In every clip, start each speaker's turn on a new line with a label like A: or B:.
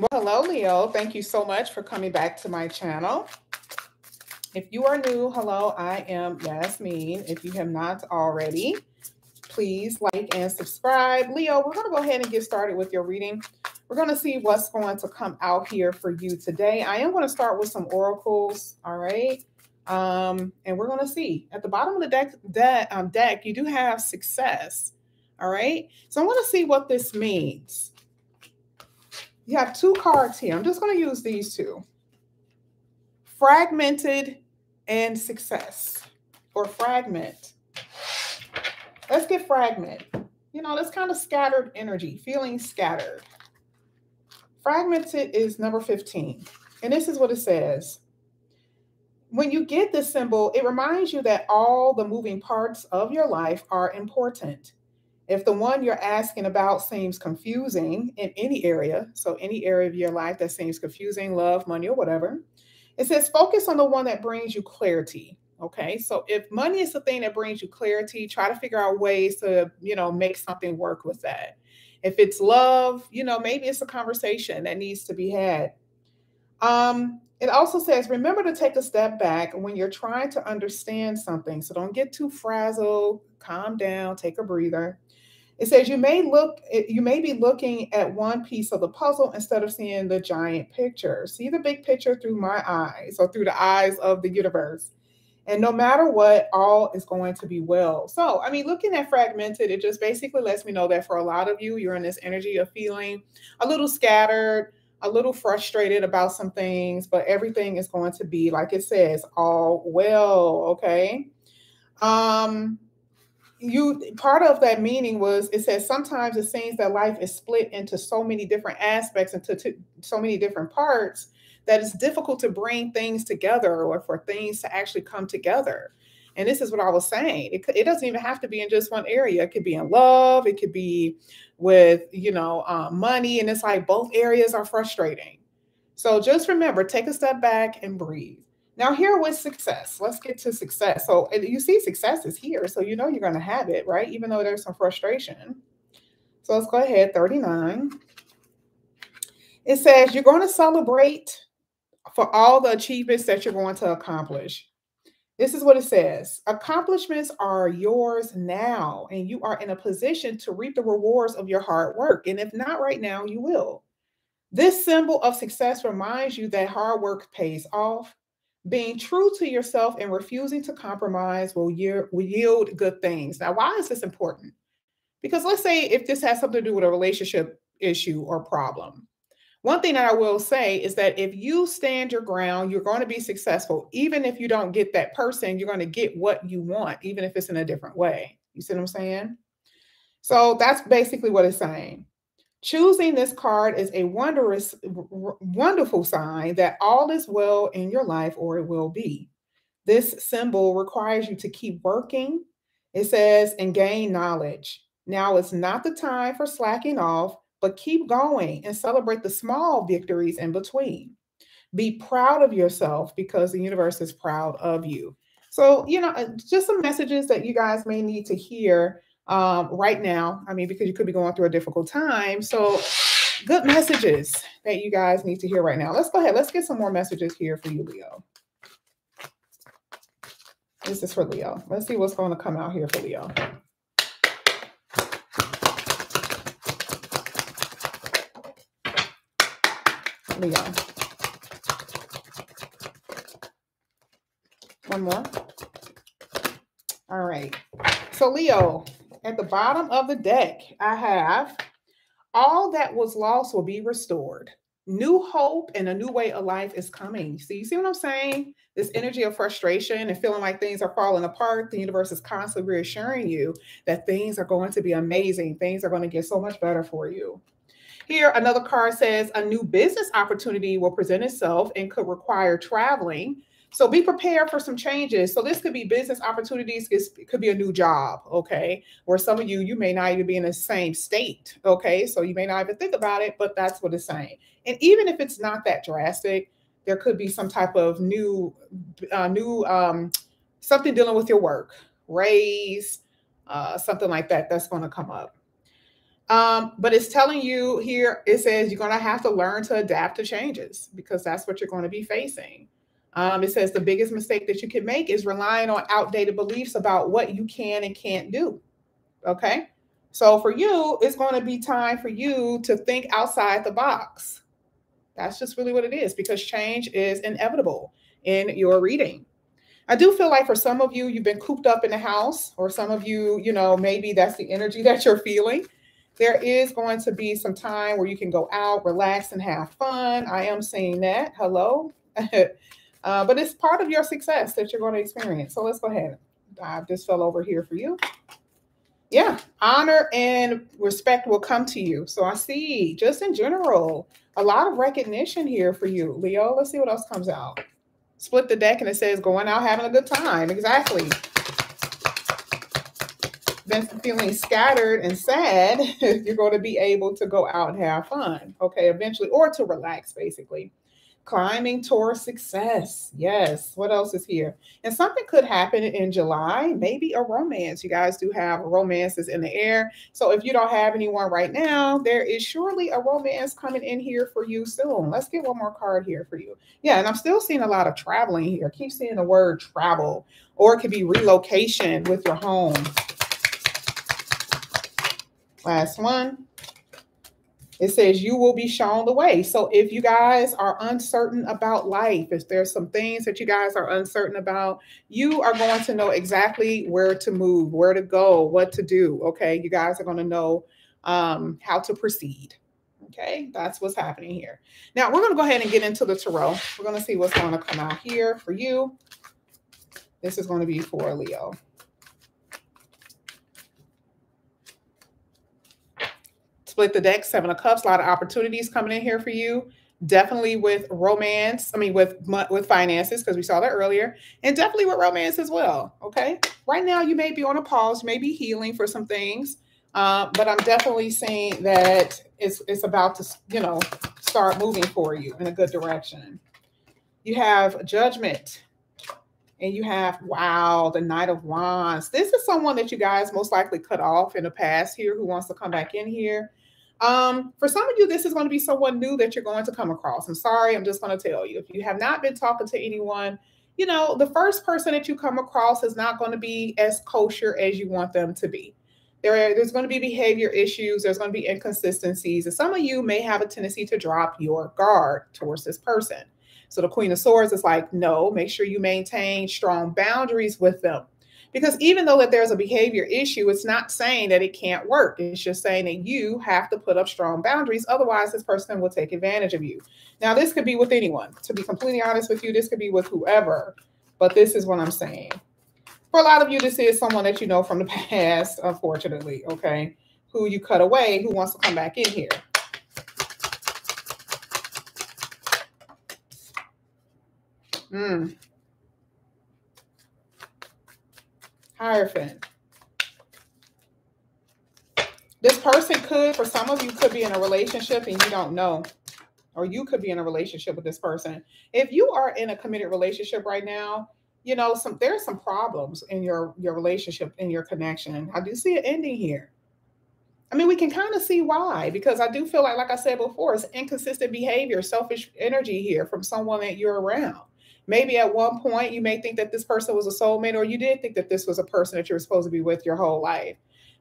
A: Well, hello, Leo. Thank you so much for coming back to my channel. If you are new, hello, I am Yasmine. If you have not already, please like and subscribe. Leo, we're going to go ahead and get started with your reading. We're going to see what's going to come out here for you today. I am going to start with some oracles, all right? Um, and we're going to see. At the bottom of the deck, deck, um, deck, you do have success, all right? So I want to see what this means. You have two cards here. I'm just going to use these two. Fragmented and success or fragment. Let's get fragment. You know, that's kind of scattered energy, feeling scattered. Fragmented is number 15. And this is what it says. When you get this symbol, it reminds you that all the moving parts of your life are important. If the one you're asking about seems confusing in any area, so any area of your life that seems confusing, love, money, or whatever, it says focus on the one that brings you clarity. Okay. So if money is the thing that brings you clarity, try to figure out ways to, you know, make something work with that. If it's love, you know, maybe it's a conversation that needs to be had. Um, it also says, remember to take a step back when you're trying to understand something. So don't get too frazzled, calm down, take a breather. It says you may look you may be looking at one piece of the puzzle instead of seeing the giant picture. See the big picture through my eyes or through the eyes of the universe. And no matter what, all is going to be well. So, I mean, looking at fragmented, it just basically lets me know that for a lot of you, you're in this energy of feeling a little scattered, a little frustrated about some things, but everything is going to be, like it says, all well. Okay. Um, you part of that meaning was it says sometimes it seems that life is split into so many different aspects into to, so many different parts that it's difficult to bring things together or for things to actually come together. And this is what i was saying. It, it doesn't even have to be in just one area. It could be in love. It could be with you know um, money. And it's like both areas are frustrating. So just remember take a step back and breathe now, here with success, let's get to success. So you see success is here, so you know you're going to have it, right? Even though there's some frustration. So let's go ahead, 39. It says you're going to celebrate for all the achievements that you're going to accomplish. This is what it says accomplishments are yours now, and you are in a position to reap the rewards of your hard work. And if not right now, you will. This symbol of success reminds you that hard work pays off being true to yourself and refusing to compromise will, year, will yield good things. Now, why is this important? Because let's say if this has something to do with a relationship issue or problem. One thing that I will say is that if you stand your ground, you're going to be successful. Even if you don't get that person, you're going to get what you want, even if it's in a different way. You see what I'm saying? So that's basically what it's saying. Choosing this card is a wondrous, wonderful sign that all is well in your life or it will be. This symbol requires you to keep working. It says, and gain knowledge. Now is not the time for slacking off, but keep going and celebrate the small victories in between. Be proud of yourself because the universe is proud of you. So, you know, uh, just some messages that you guys may need to hear um, right now. I mean, because you could be going through a difficult time. So, good messages that you guys need to hear right now. Let's go ahead. Let's get some more messages here for you, Leo. This is for Leo. Let's see what's going to come out here for Leo. Leo. One more. All right. So, Leo, at the bottom of the deck, I have all that was lost will be restored. New hope and a new way of life is coming. So you see what I'm saying? This mm-hmm. energy of frustration and feeling like things are falling apart. The universe is constantly reassuring you that things are going to be amazing. Things are going to get so much better for you. Here, another card says a new business opportunity will present itself and could require traveling so be prepared for some changes. So this could be business opportunities. It could be a new job. Okay. Or some of you, you may not even be in the same state. Okay. So you may not even think about it, but that's what it's saying. And even if it's not that drastic, there could be some type of new, uh, new, um, something dealing with your work, raise, uh, something like that. That's going to come up. Um, but it's telling you here, it says you're going to have to learn to adapt to changes because that's what you're going to be facing. Um, it says the biggest mistake that you can make is relying on outdated beliefs about what you can and can't do. Okay. So for you, it's going to be time for you to think outside the box. That's just really what it is because change is inevitable in your reading. I do feel like for some of you, you've been cooped up in the house, or some of you, you know, maybe that's the energy that you're feeling. There is going to be some time where you can go out, relax, and have fun. I am seeing that. Hello. uh, but it's part of your success that you're going to experience. So let's go ahead. I just fell over here for you yeah, honor and respect will come to you. So I see, just in general, a lot of recognition here for you, Leo. Let's see what else comes out. Split the deck and it says going out having a good time. Exactly. Then feeling scattered and sad, you're going to be able to go out and have fun. Okay, eventually, or to relax, basically climbing towards success. Yes. What else is here? And something could happen in July, maybe a romance. You guys do have romances in the air. So if you don't have anyone right now, there is surely a romance coming in here for you soon. Let's get one more card here for you. Yeah. And I'm still seeing a lot of traveling here. Keep seeing the word travel, or it could be relocation with your home. Last one it says you will be shown the way. So if you guys are uncertain about life, if there's some things that you guys are uncertain about, you are going to know exactly where to move, where to go, what to do. Okay. You guys are going to know um, how to proceed. Okay. That's what's happening here. Now we're going to go ahead and get into the tarot. We're going to see what's going to come out here for you. This is going to be for Leo. Split the deck, seven of cups, a lot of opportunities coming in here for you. Definitely with romance, I mean, with with finances, because we saw that earlier, and definitely with romance as well. Okay. Right now, you may be on a pause, maybe healing for some things, uh, but I'm definitely seeing that it's, it's about to, you know, start moving for you in a good direction. You have judgment and you have wow the knight of wands this is someone that you guys most likely cut off in the past here who wants to come back in here um, for some of you, this is going to be someone new that you're going to come across. I'm sorry, I'm just going to tell you. If you have not been talking to anyone, you know, the first person that you come across is not going to be as kosher as you want them to be. There, are, there's going to be behavior issues, there's going to be inconsistencies, and some of you may have a tendency to drop your guard towards this person. So the Queen of Swords is like, no, make sure you maintain strong boundaries with them. Because even though that there's a behavior issue, it's not saying that it can't work. It's just saying that you have to put up strong boundaries. Otherwise, this person will take advantage of you. Now, this could be with anyone. To be completely honest with you, this could be with whoever. But this is what I'm saying. For a lot of you, this is someone that you know from the past, unfortunately, okay, who you cut away, who wants to come back in here. Hmm. Hierophant. This person could, for some of you, could be in a relationship and you don't know. Or you could be in a relationship with this person. If you are in a committed relationship right now, you know, some there's some problems in your your relationship, in your connection. I do see an ending here. I mean, we can kind of see why, because I do feel like, like I said before, it's inconsistent behavior, selfish energy here from someone that you're around. Maybe at one point you may think that this person was a soulmate, or you did think that this was a person that you were supposed to be with your whole life.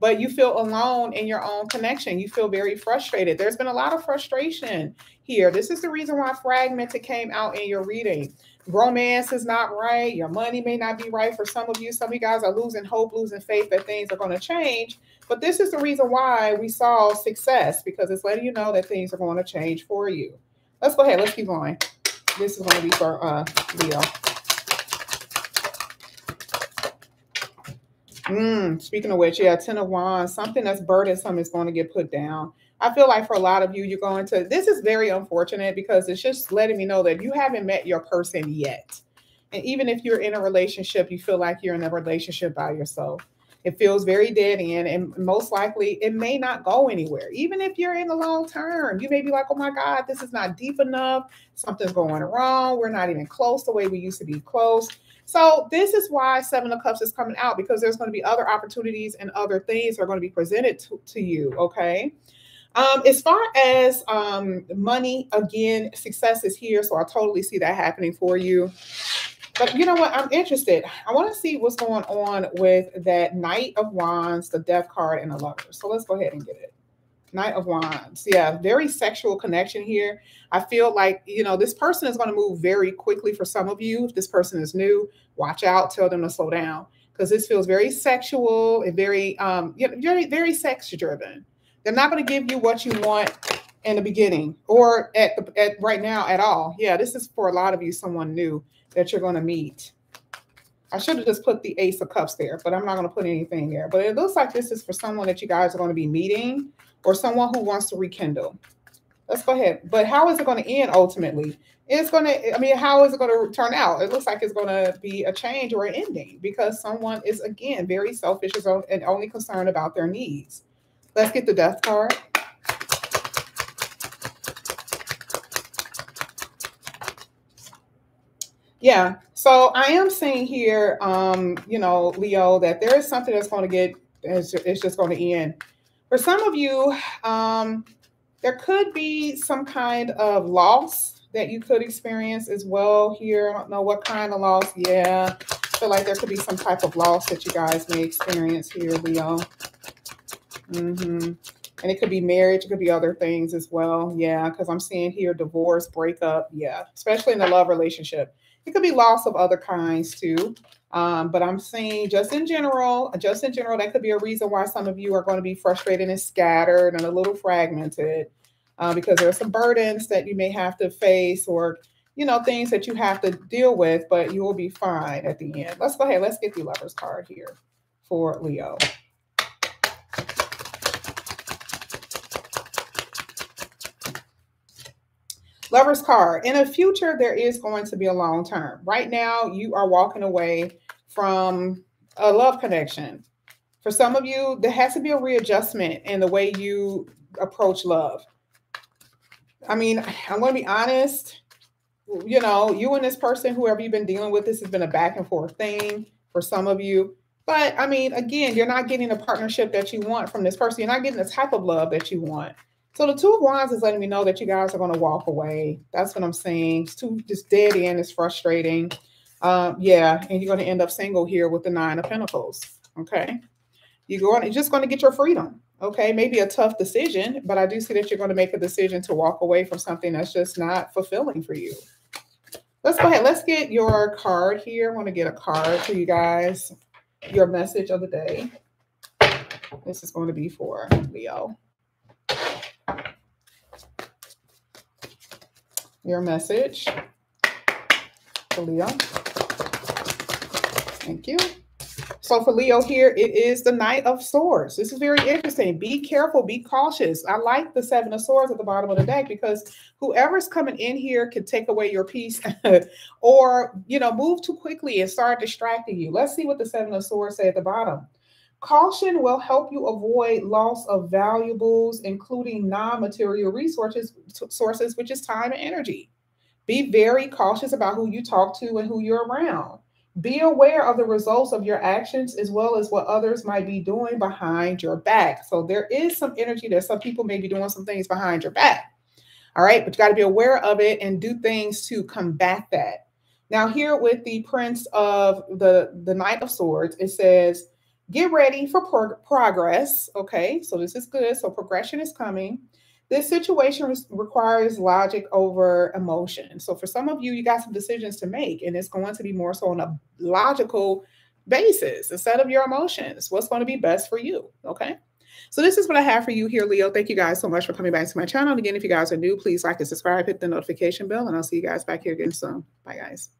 A: But you feel alone in your own connection. You feel very frustrated. There's been a lot of frustration here. This is the reason why fragmented came out in your reading. Romance is not right. Your money may not be right for some of you. Some of you guys are losing hope, losing faith that things are going to change. But this is the reason why we saw success because it's letting you know that things are going to change for you. Let's go ahead. Let's keep going. This is going to be for uh, Leo. Mm, speaking of which, yeah, Ten of Wands, something that's burdensome is going to get put down. I feel like for a lot of you, you're going to, this is very unfortunate because it's just letting me know that you haven't met your person yet. And even if you're in a relationship, you feel like you're in a relationship by yourself. It feels very dead end, and most likely it may not go anywhere. Even if you're in the long term, you may be like, oh my God, this is not deep enough. Something's going wrong. We're not even close the way we used to be close. So this is why Seven of Cups is coming out because there's going to be other opportunities and other things are going to be presented to, to you. Okay. Um, as far as um, money, again, success is here. So I totally see that happening for you. But you know what? I'm interested. I want to see what's going on with that Knight of Wands, the Death card, and the Lover. So let's go ahead and get it. Knight of Wands. Yeah, very sexual connection here. I feel like, you know, this person is going to move very quickly for some of you. If this person is new, watch out, tell them to slow down because this feels very sexual and very, um, you know, very, very sex driven. They're not going to give you what you want in the beginning or at the at right now at all. Yeah, this is for a lot of you, someone new that you're going to meet. I should have just put the Ace of Cups there, but I'm not going to put anything there. But it looks like this is for someone that you guys are going to be meeting or someone who wants to rekindle. Let's go ahead. But how is it going to end ultimately? It's going to, I mean, how is it going to turn out? It looks like it's going to be a change or an ending because someone is, again, very selfish and only concerned about their needs. Let's get the death card. Yeah. So I am saying here, um, you know, Leo, that there is something that's going to get, it's, it's just going to end. For some of you, um, there could be some kind of loss that you could experience as well here. I don't know what kind of loss. Yeah. I feel like there could be some type of loss that you guys may experience here, Leo. Mm-hmm. And it could be marriage, it could be other things as well. Yeah, because I'm seeing here divorce, breakup. Yeah, especially in a love relationship. It could be loss of other kinds too. Um, but I'm seeing just in general, just in general, that could be a reason why some of you are going to be frustrated and scattered and a little fragmented uh, because there are some burdens that you may have to face or, you know, things that you have to deal with, but you will be fine at the end. Let's go ahead. Let's get the lover's card here for Leo. Lover's card. In the future, there is going to be a long term. Right now, you are walking away from a love connection. For some of you, there has to be a readjustment in the way you approach love. I mean, I'm going to be honest. You know, you and this person, whoever you've been dealing with, this has been a back and forth thing for some of you. But I mean, again, you're not getting a partnership that you want from this person. You're not getting the type of love that you want. So the two of wands is letting me know that you guys are going to walk away. That's what I'm saying. It's too just dead end. It's frustrating. Um, yeah, and you're going to end up single here with the nine of pentacles. Okay, you're going you're just going to get your freedom. Okay, maybe a tough decision, but I do see that you're going to make a decision to walk away from something that's just not fulfilling for you. Let's go ahead. Let's get your card here. I want to get a card for you guys. Your message of the day. This is going to be for Leo. Your message for Leo. Thank you. So for Leo here, it is the Knight of Swords. This is very interesting. Be careful, be cautious. I like the Seven of Swords at the bottom of the deck because whoever's coming in here can take away your peace or, you know, move too quickly and start distracting you. Let's see what the Seven of Swords say at the bottom. Caution will help you avoid loss of valuables, including non-material resources, sources, which is time and energy. Be very cautious about who you talk to and who you're around. Be aware of the results of your actions as well as what others might be doing behind your back. So there is some energy that Some people may be doing some things behind your back. All right, but you got to be aware of it and do things to combat that. Now, here with the Prince of the, the Knight of Swords, it says, Get ready for pro progress. Okay, so this is good. So progression is coming. This situation requires logic over emotion. So for some of you, you got some decisions to make, and it's going to be more so on a logical basis instead of your emotions. What's going to be best for you? Okay. So this is what I have for you here, Leo. Thank you guys so much for coming back to my channel. And again, if you guys are new, please like and subscribe, hit the notification bell, and I'll see you guys back here again soon. Bye, guys.